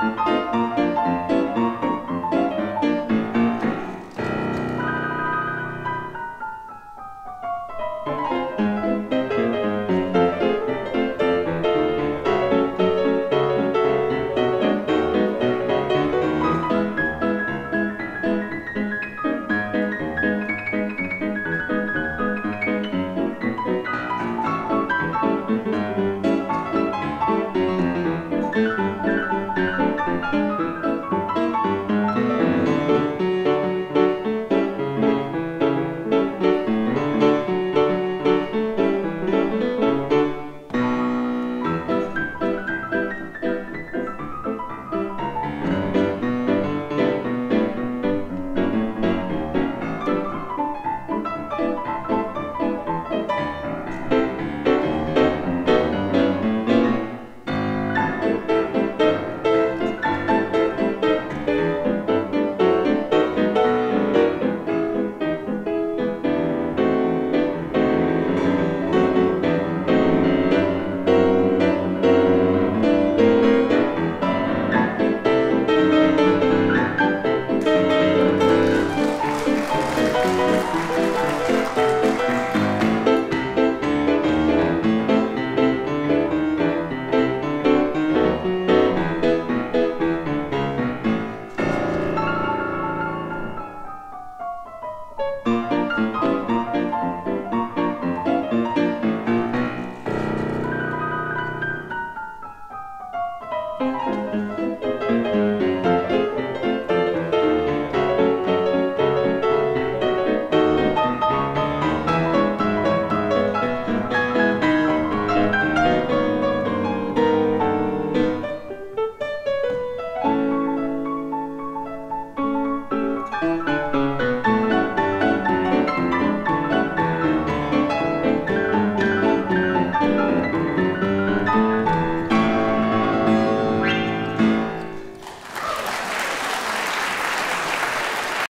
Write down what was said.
Música